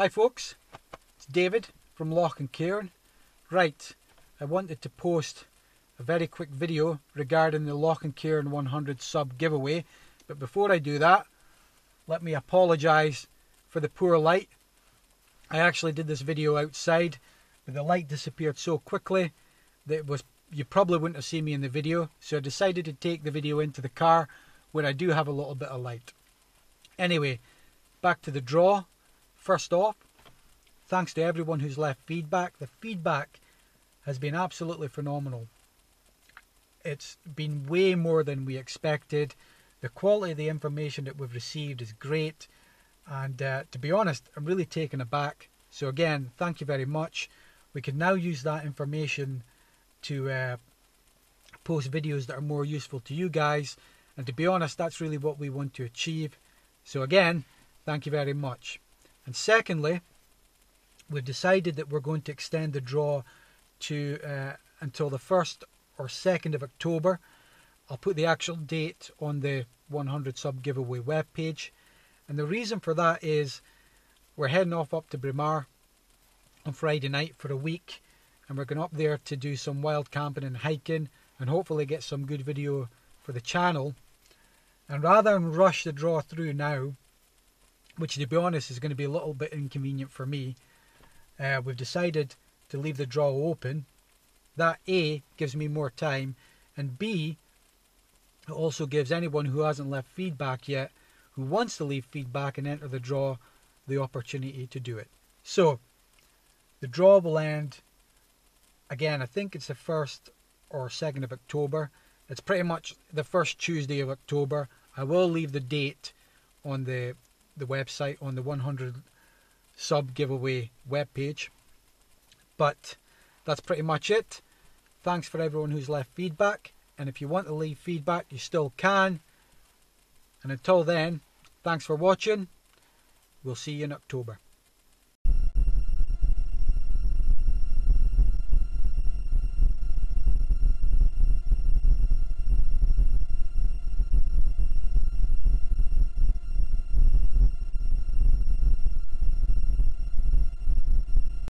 Hi folks, it's David from Loch and Cairn. Right, I wanted to post a very quick video regarding the Loch and Cairn 100 sub giveaway, but before I do that, let me apologise for the poor light. I actually did this video outside, but the light disappeared so quickly that it was you probably wouldn't have seen me in the video, so I decided to take the video into the car where I do have a little bit of light. Anyway, back to the draw. First off, thanks to everyone who's left feedback. The feedback has been absolutely phenomenal. It's been way more than we expected. The quality of the information that we've received is great. And uh, to be honest, I'm really taken aback. So, again, thank you very much. We can now use that information to uh, post videos that are more useful to you guys. And to be honest, that's really what we want to achieve. So, again, thank you very much. And secondly, we've decided that we're going to extend the draw to uh, until the 1st or 2nd of October. I'll put the actual date on the 100 sub giveaway webpage. And the reason for that is we're heading off up to Braemar on Friday night for a week. And we're going up there to do some wild camping and hiking and hopefully get some good video for the channel. And rather than rush the draw through now, which to be honest is going to be a little bit inconvenient for me. Uh, we've decided to leave the draw open. That A gives me more time, and B it also gives anyone who hasn't left feedback yet, who wants to leave feedback and enter the draw, the opportunity to do it. So, the draw will end again, I think it's the 1st or 2nd of October. It's pretty much the first Tuesday of October. I will leave the date on the the website on the 100 sub giveaway webpage. But that's pretty much it. Thanks for everyone who's left feedback. And if you want to leave feedback, you still can. And until then, thanks for watching. We'll see you in October.